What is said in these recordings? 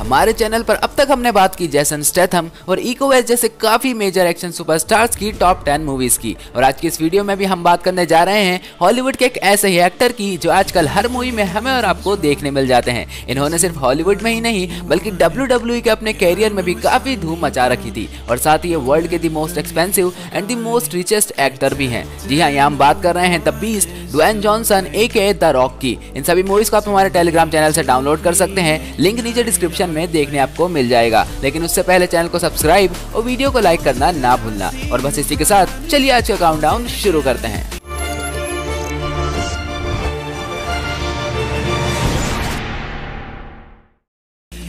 हमारे चैनल पर अब तक हमने बात की जैसन स्टेथम और इकोवेस जैसे काफ़ी मेजर एक्शन सुपरस्टार्स की टॉप टेन मूवीज़ की। और आज की इस वीडियो में भी हम बात करने जा रहे हैं हॉलीवुड के एक ऐसे ही एक्टर की जो आजकल हर मूवी में हमें और आपको देखने मिल जाते हैं। इन्होंने सिर्फ़ हॉलीवुड में ही नहीं, बल्कि डब्ल्यू e के अपने कैरियर में भी काफ़ी धूम मचा रखी थी। और साथ ही ये वर्ल्ड के the most expensive and the most richest actor भी हैं। जी हाँ यहाँ हम बात कर रहे हैं the beast Dwayne Johnson A K the Rock की। इन सभी मूवीज़ को आप हमारे टेलीग्राम चैनल से डाउनलोड कर सकते हैं। लिंक नीचे डिस्क्रिप्शन में देखने आपको मिल जाएगा। लेकिन उससे पहले चैनल को सब्सक्राइब और वीडियो को लाइक करना ना भूलना। और बस इसी के साथ, चलिए आज का काउंट शुरू करते हैं।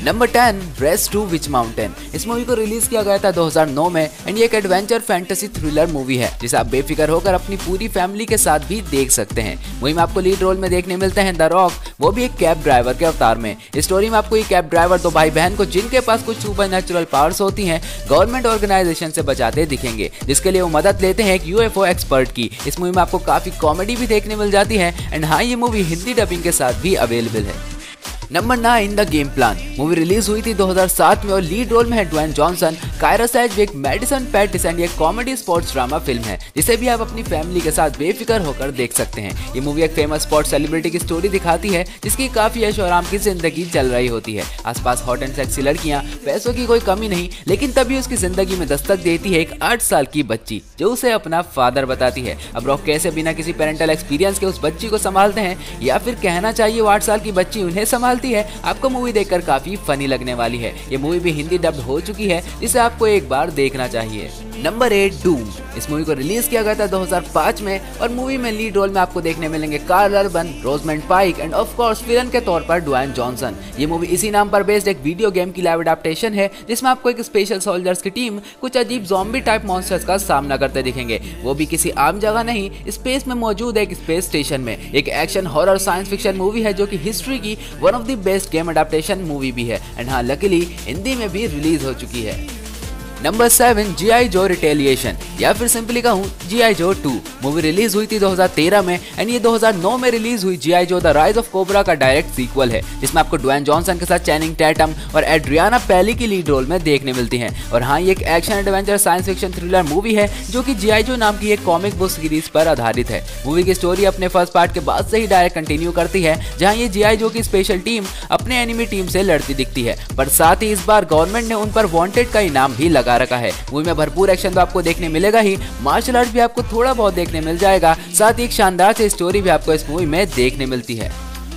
Number ten race to Witch Mountain इस मूवी को रिलीज़ किया गया था 2009 में एंड ये एक एडवेंचर फैंटेसी थ्रिलर मूवी है, जिसे आप बेफिक्र होकर अपनी पूरी फैमिली के साथ भी देख सकते हैं। मूवी में आपको लीड रोल में देखने मिलते हैं द रॉक वो भी एक कैब ड्राइवर के अवतार में। स्टोरी में आपको ये कैब ड्राइवर दो भाई बहन को, जिनके पास कुछ सुपर नेचुरल पावर्स होती है गवर्नमेंट ऑर्गेनाइजेशन से बचाते दिखेंगे, जिसके लिए वो मदद लेते हैं एक यूएफओ एक्सपर्ट की। इस मूवी में आपको काफ़ी कॉमेडी भी देखने मिल जाती है एंड हाँ ये मूवी हिंदी डबिंग के साथ भी अवेलेबल है। Number nine the game plan movie release हुई थी 2007 में और लीड रोल में है ड्वेन जॉनसन कायरा सैज एक मेडिसन पैटिस एंड एक कॉमेडी स्पोर्ट्स ड्रामा फ़िल्म है, जिसे भी आप अपनी फैमिली के साथ बेफिक्र होकर देख सकते हैं। ये मूवी एक फ़ेमस स्पोर्ट्स सेलिब्रिटी की स्टोरी दिखाती है, जिसकी काफ़ी ऐश आराम की ज़िंदगी चल रही होती है। आसपास हॉट एंड सेक्सी लड़कियाँ, पैसों की कोई कमी नहीं, लेकिन तभी उसकी ज़िंदगी में दस्तक देती है एक आठ साल की बच्ची, जो उसे अपना फादर बताती है। अब रॉक कैसे बिना किसी पेरेंटल एक्सपीरियंस के उस बच्ची को संभालते हैं, या फिर कहना चाहिए वो आठ साल की बच्ची उन्हें संभालती है, आपको मूवी देखकर काफ़ी फनी लगने वाली है। ये मूवी भी हिंदी डब्ड हो चुकी है, जिसे आपको एक बार देखना चाहिए। नंबर एट डूम इस मूवी को रिलीज़ किया गया था 2005 में और मूवी में लीड रोल में आपको देखने मिलेंगे Karl Urban Rosamund Pike and of course villain के तौर पर डुआन जॉनसन ये मूवी इसी नाम पर बेस्ड एक वीडियो गेम की लाइव अडेप्टेशन है, जिसमें आपको एक स्पेशल सोल्जर्स की टीम कुछ अजीब जॉम्बी टाइप मॉन्स्टर्स का सामना करते दिखेंगे। वो भी किसी आम जगह नहीं स्पेस में मौजूद एक स्पेस स्टेशन में। एक action horror science fiction movie है जो की हिस्ट्री की one of the best game adaptation movie भी है। एंड हाँ लकीली हिंदी में भी रिलीज़ हो चुकी है। नंबर सेवन जी आई जो रिटेलिएशन या फिर सिंपली कहूँ जी आई जो टू मूवी रिलीज़ हुई थी 2013 में एंड ये 2009 में रिलीज़ हुई G I Joe the rise of Cobra का डायरेक्ट सीक्वल है, जिसमें आपको ड्वेन जॉनसन के साथ चैनिंग टैटम और एड्रियाना पैली की लीड रोल में देखने मिलती है। और हाँ ये एक action adventure science fiction thriller movie है, जो की जी आई जो नाम की एक कॉमिक बुक सीरीज़ पर आधारित है। मूवी की स्टोरी अपने फ़र्स्ट पार्ट के बाद से ही डायरेक्ट कंटिन्यू करती है, जहाँ ये जी आई जो की स्पेशल टीम अपने एनिमी टीम से लड़ती दिखती है। पर साथ ही इस बार गवर्नमेंट ने उन पर वॉन्टेड का इनाम भी लगा लगा रखा है। मूवी में भरपूर एक्शन तो आपको देखने मिलेगा ही। मार्शल आर्ट भी आपको थोड़ा बहुत देखने मिल जाएगा। साथ ही एक शानदार से स्टोरी भी आपको इस मूवी में देखने मिलती है।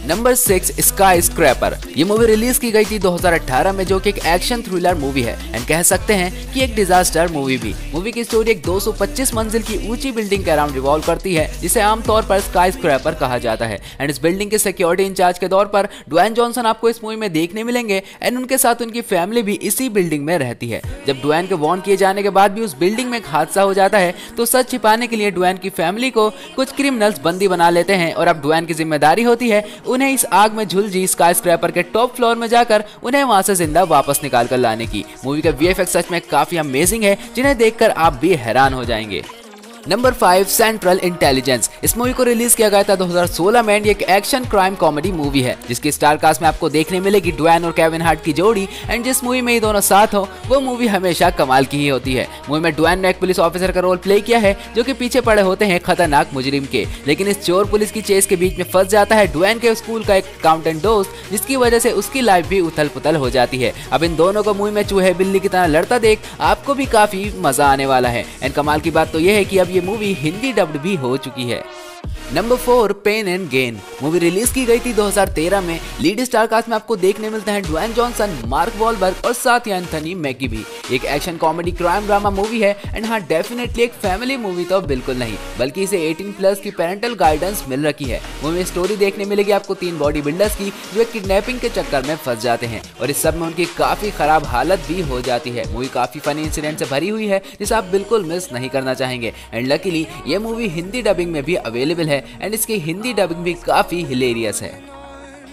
Number six skyscraper. ये मूवी रिलीज़ की गई थी 2018 में, जो कि एक एक्शन थ्रिलर मूवी है। एंड कह सकते हैं कि एक डिजास्टर मूवी भी। मूवी की स्टोरी एक 225 मंजिल की ऊँची बिल्डिंग के अराउंड रिवॉल्व करती है, जिसे आमतौर पर स्काई स्क्रैपर कहा जाता है। एंड इस बिल्डिंग के सिक्योरिटी इंचार्ज के तौर पर डुएन जॉनसन आपको इस मूवी में देखने मिलेंगे। एंड उनके साथ उनकी फैमिली भी इसी बिल्डिंग में रहती है। जब डुएन के वॉर्न किए जाने के बाद भी उस बिल्डिंग में एक हादसा हो जाता है तो सच छिपाने के लिए डुएन की फैमिली को कुछ क्रिमिनल्स बंदी बना लेते हैं। और अब ड्वेन की ज़िम्मेदारी होती है उन्हें इस आग में झुलझी स्काई स्क्रैपर के टॉप फ्लोर में जाकर उन्हें वहाँ से ज़िंदा वापस निकाल कर लाने की। मूवी का वीएफएक्स सच में काफ़ी अमेजिंग है, जिन्हें देखकर आप भी हैरान हो जाएँगे। Number five, central intelligence. इस मूवी को रिलीज़ किया गया था 2016 में एक एक्शन क्राइम कॉमेडी मूवी है, जिसकी स्टार कास्ट में आपको देखने मिलेगी ड्वेन और केविन हार्ट की जोड़ी। एंड जिस मूवी में ये दोनों साथ हो, वो मूवी हमेशा कमाल की ही होती है। मूवी में ड्वेन ने एक पुलिस ऑफिसर का रोल प्ले किया है, जो की पीछे पड़े होते हैं खतरनाक मुजरिम के। लेकिन इस चोर पुलिस की चेस के बीच में फंस जाता है ड्वेन के स्कूल का एक अकाउंटेंट दोस्त, जिसकी वजह से उसकी लाइफ भी उथल पुथल हो जाती है। अब इन दोनों को मूवी में चूहे बिल्ली की तरह लड़ता देख, आपको भी काफ़ी मज़ा आने वाला है। एंड कमाल की बात तो यह है की अब ये मूवी हिंदी डब्ड भी हो चुकी है। Number four pain and gain movie release की गई थी 2013 में. लीड स्टार कास्ट में आपको देखने मिलते हैं ड्वेन जॉनसन मार्क वॉलबर्ग और साथ ही एंथनी मैगी भी. एक action comedy crime drama movie है एंड हाँ डेफिनेटली एक फैमिली मूवी तो बिल्कुल नहीं, बल्कि इसे 18 प्लस की पेरेंटल गाइडेंस मिल रखी है. मूवी में स्टोरी देखने मिलेगी आपको तीन बॉडी बिल्डर्स की, जो किडनेपिंग के चक्कर में फंस जाते हैं और इस सब में उनकी काफ़ी खराब हालत भी हो जाती है. मूवी काफ़ी फनी इंसिडेंट से भरी हुई है, जिसे आप बिल्कुल मिस नहीं करना चाहेंगे. एंड लकीली ये मूवी हिंदी डबिंग में भी अवेलेबल है एंड इसकी हिंदी डबिंग भी काफ़ी हिलेरियस है।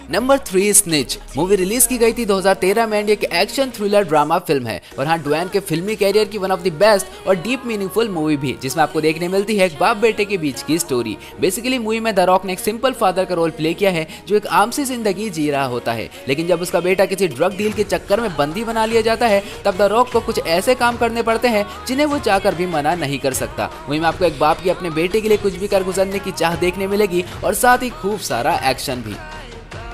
Number three Snitch movie release की गई थी 2013 में एंड एक एक्शन थ्रिलर ड्रामा फ़िल्म है। और हाँ ड्वेन के फिल्मी कैरियर की वन ऑफ़ द बेस्ट और डीप मीनिंगफुल मूवी भी, जिसमें आपको देखने मिलती है एक बाप बेटे के बीच की स्टोरी बेसिकली मूवी में द रॉक ने एक सिंपल फादर का रोल प्ले किया है, जो एक आम सी ज़िंदगी जी रहा होता है। लेकिन जब उसका बेटा किसी ड्रग डील के चक्कर में बंदी बना लिया जाता है, तब द रॉक को कुछ ऐसे काम करने पड़ते हैं, जिन्हें वो चाहकर भी मना नहीं कर सकता। वही में आपको एक बाप की अपने बेटे के लिए कुछ भी कर गुजरने की चाह देखने मिलेगी, और साथ ही खूब सारा एक्शन भी।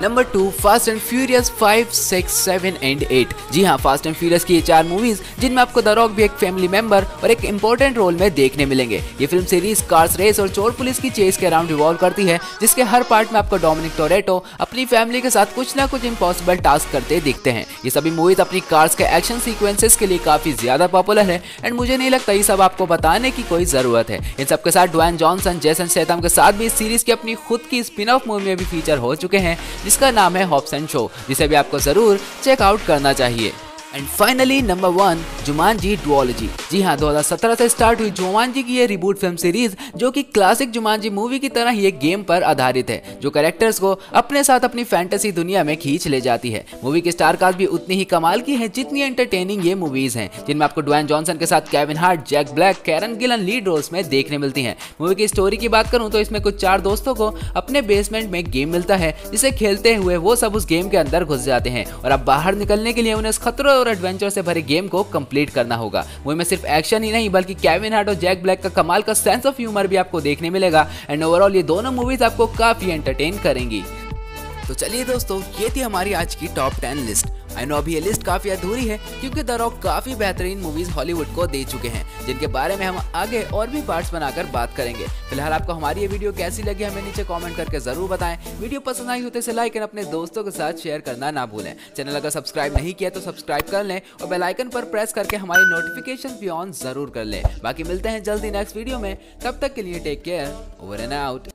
Number two fast and furious five six seven and eight जी हाँ फास्ट एंड फ्यूरियस की ये चार मूवीज़ जिनमें आपको द रॉक भी एक फैमिली मेंबर और एक इंपॉर्टेंट रोल में देखने मिलेंगे। ये फ़िल्म सीरीज़ कार्स रेस और चोर पुलिस की चेस के अराउंड रिवॉल्व करती है, जिसके हर पार्ट में आपको डोमिनिक टोरेटो अपनी फैमिली के साथ कुछ ना कुछ इम्पॉसिबल टास्क करते दिखते हैं। ये सभी मूवीज़ अपनी कार्स के एक्शन सीक्वेंसेस के लिए काफ़ी ज़्यादा पॉपुलर है एंड मुझे नहीं लगता ये सब आपको बताने की कोई ज़रूरत है। इन सबके साथ ड्वान जॉनसन जैसन सेतम के साथ भी इस सीरीज़ की अपनी खुद की स्पिन ऑफ़ मूवी में भी फीचर हो चुके हैं। जिसका नाम है एंड शो जिसे भी आपको ज़रूर चेकआउट करना चाहिए। And finally number one Jumanji duology जी हाँ 2017 से स्टार्ट हुई जुमान जी की ये रिबूट फ़िल्म सीरीज़ जो कि क्लासिक जुमानजी मूवी की तरह ही एक गेम पर आधारित है, जो कैरेक्टर्स को अपने साथ अपनी फैंटेसी दुनिया में खींच ले जाती है। मूवी की स्टार कास्ट भी उतनी ही कमाल की है जितनी एंटरटेनिंग ये मूवीज़ हैं, जिनमें आपको ड्वेन जॉनसन के साथ Kevin Hart Jack Black Karen Gillan lead roles में देखने मिलती है। मूवी की स्टोरी की बात करूँ तो इसमें कुछ चार दोस्तों को अपने बेसमेंट में गेम मिलता है, जिसे खेलते हुए वो सब उस गेम के अंदर घुस जाते हैं। और अब बाहर निकलने के लिए उन्हें खतरों और एडवेंचर से भरे गेम को कंप्लीट करना होगा। वो में सिर्फ़ एक्शन ही नहीं, बल्कि कैविन हार्ट और जैक ब्लैक का कमाल का सेंस ऑफ़ ह्यूमर भी आपको देखने मिलेगा। एंड ओवरऑल ये दोनों मूवीज़ आपको काफ़ी एंटरटेन करेंगी। तो चलिए दोस्तों, ये थी हमारी आज की top ten list I know अभी ये लिस्ट काफ़ी अधूरी है, क्योंकि द रॉक काफ़ी बेहतरीन मूवीज़ हॉलीवुड को दे चुके हैं, जिनके बारे में हम आगे और भी पार्ट्स बनाकर बात करेंगे। फ़िलहाल आपको हमारी ये वीडियो कैसी लगी हमें नीचे कमेंट करके ज़रूर बताएँ। वीडियो पसंद आई होते लाइक और अपने दोस्तों के साथ शेयर करना ना भूलें। चैनल अगर सब्सक्राइब नहीं किया तो सब्सक्राइब कर लें और बेलाइकन पर प्रेस करके हमारी नोटिफिकेशन भी ऑन ज़रूर कर लें। बाकी मिलते हैं जल्दी नेक्स्ट वीडियो में। तब तक के लिए take care over and out